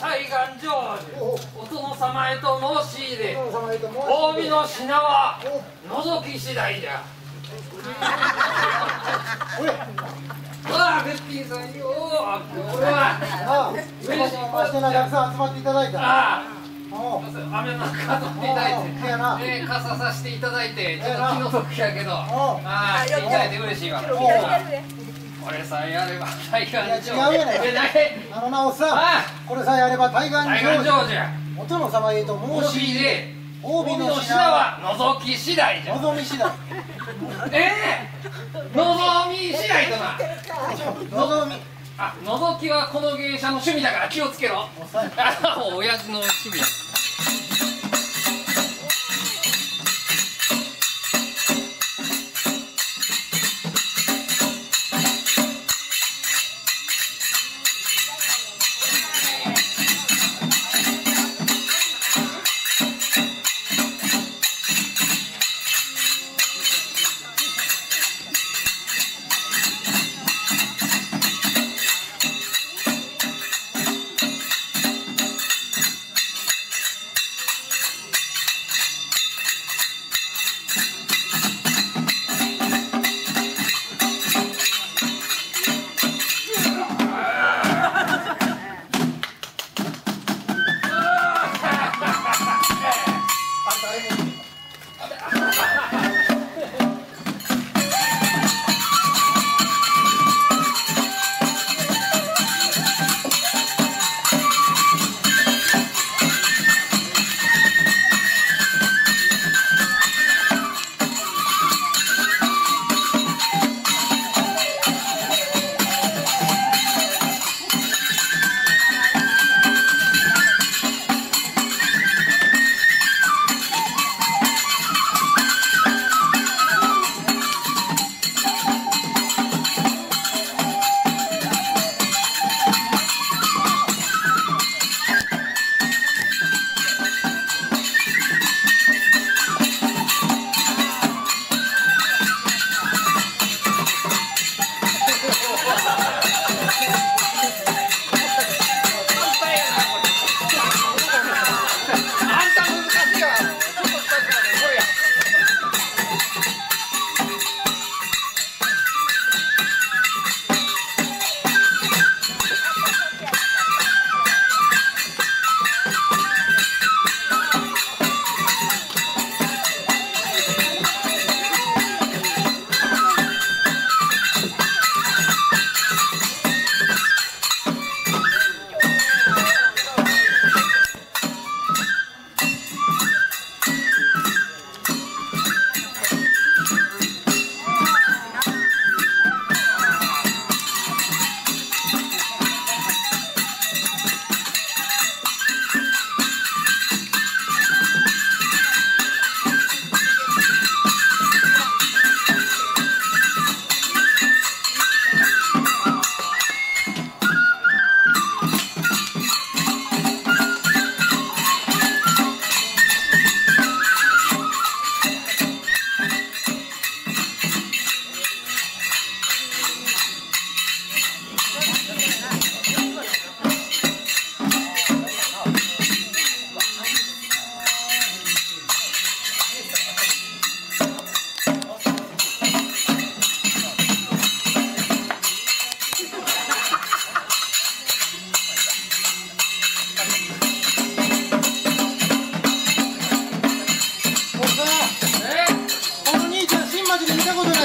大願成就。お殿様へと申し入れ褒美の品は覗き次第じゃ。わべっぴんさんよこれは。ああ嬉しいましてなたくさん集まっていただいた。ああ。雨の中取っていただいて傘させていただいてちょっと気の毒やけど。ああ。していただいて嬉しいわこれさえやれば大願成就いや違うやないあのなおっさんあこれさえあれば大願大願成就成就やお殿様へと申し入れのの品は覗き次第じゃ望み次第。ええ。覗み次第とな。望み。あ覗きはこの芸者の趣味だから気をつけろ。おっさんあ親父の趣味や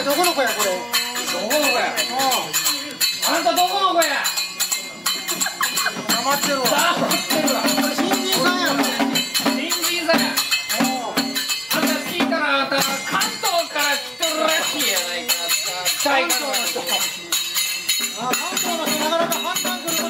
どこの子やこれ？どこの子や？うあんたどこの子や？ん黙ってるわ黙ってるわ。新人さんやろ。新人さんや。あんた聞いたらあんた関東から来てるらしいやないか。大関東の人あ関東の人なかなか簡単来る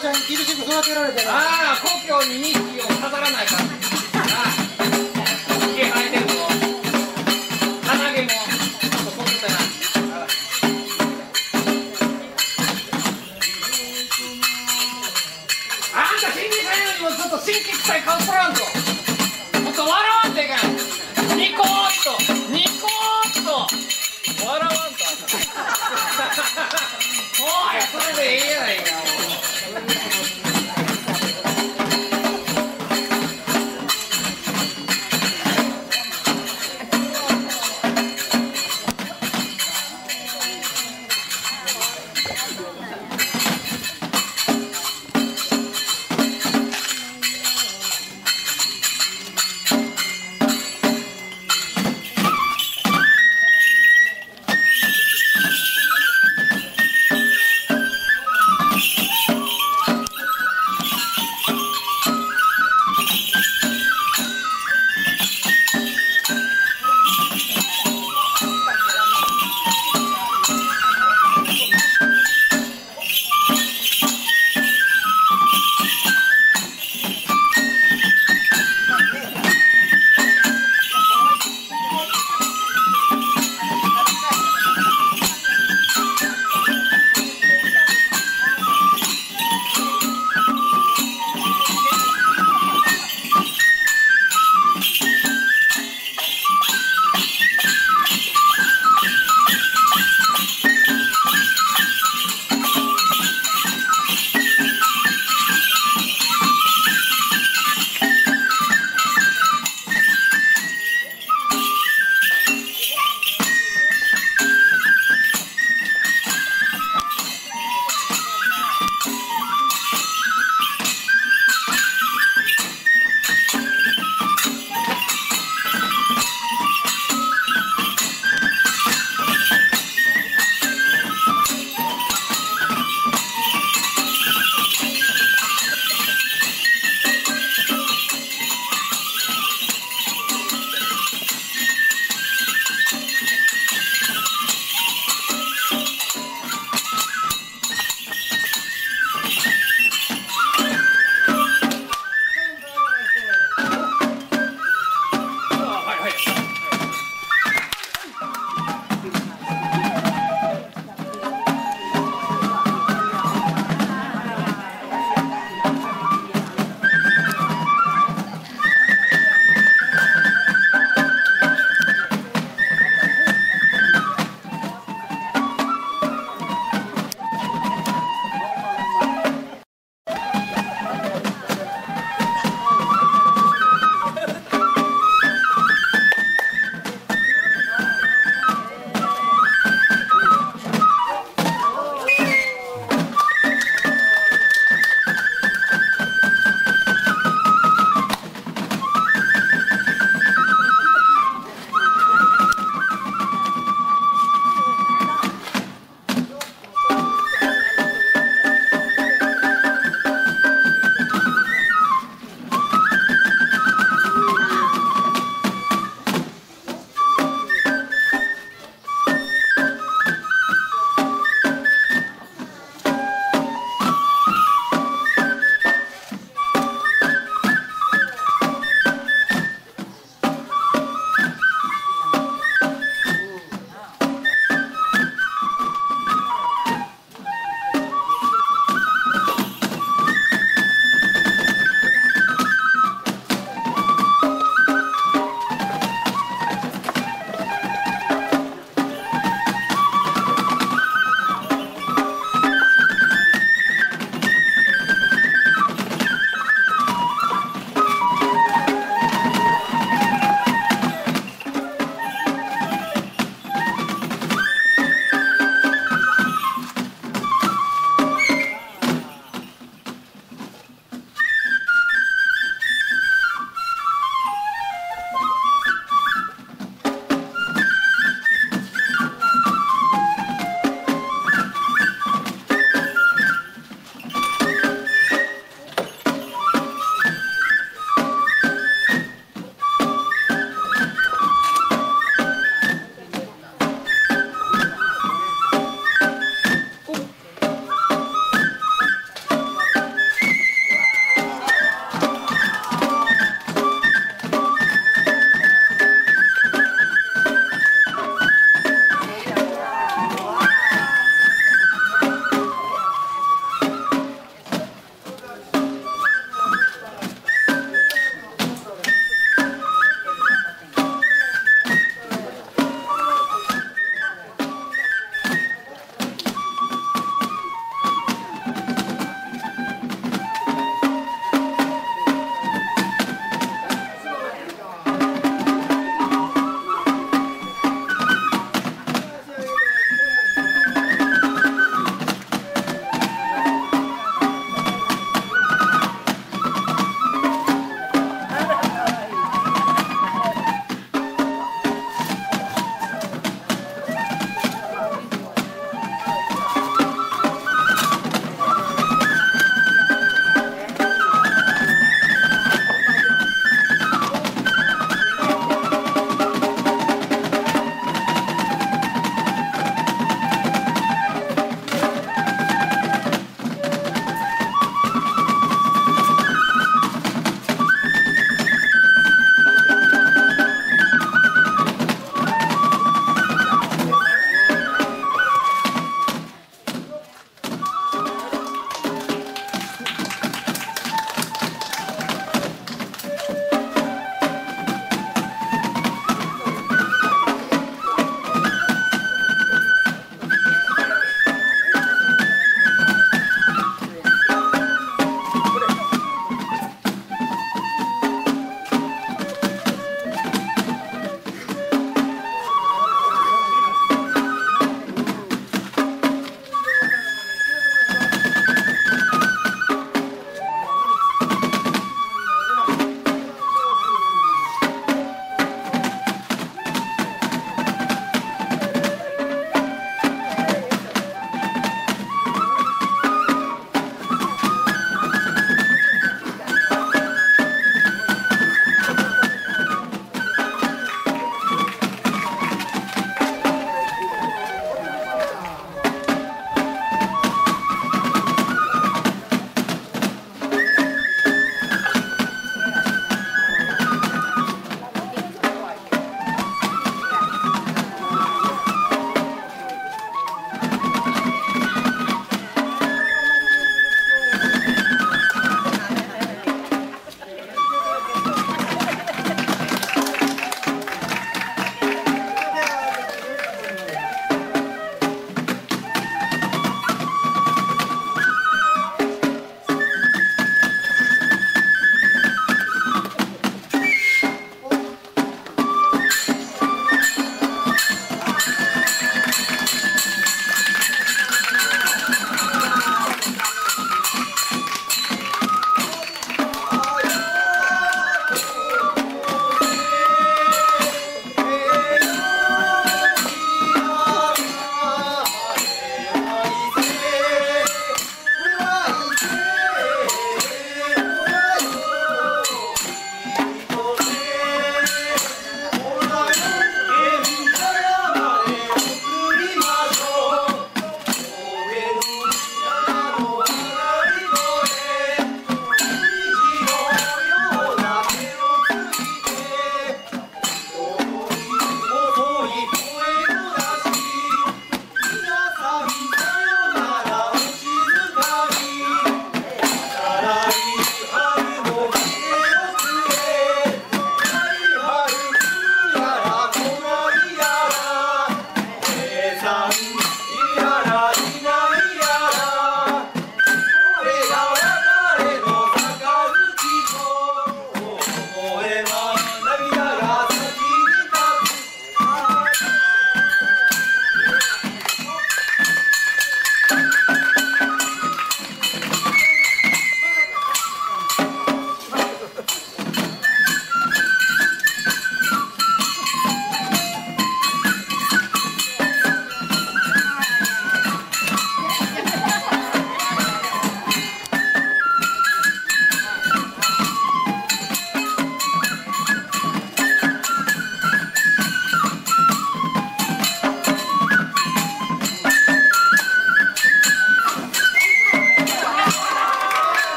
ちゃんに厳しく育てられてなああ故郷に日記を飾らないからなあ毛生えてる。ぞ鼻毛もちょっとこってなあんた新人さんよりもちょっと新規臭い顔しとらんぞ。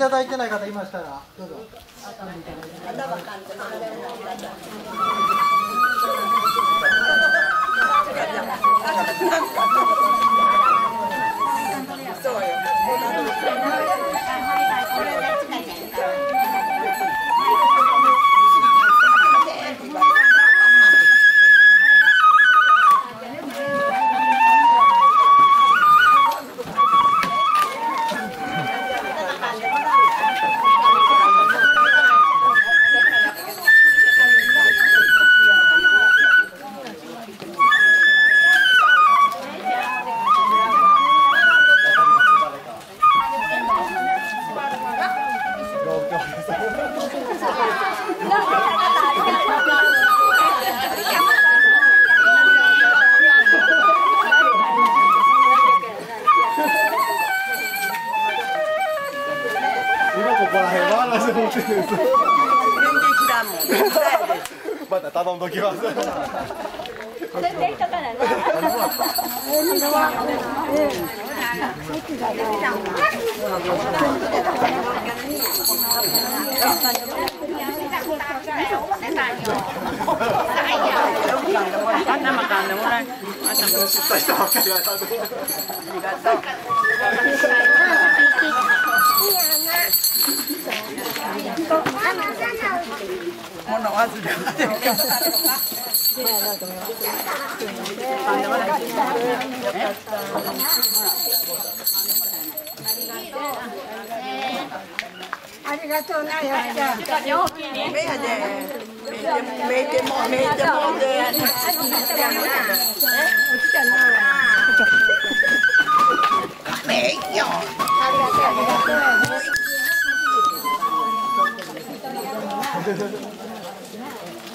ただいてない方いましたらどうぞ。頼んどきます。ありがとうな、やっちゃん。目やで。目でも、目でもで。目よ。ありがとう、ありがとう。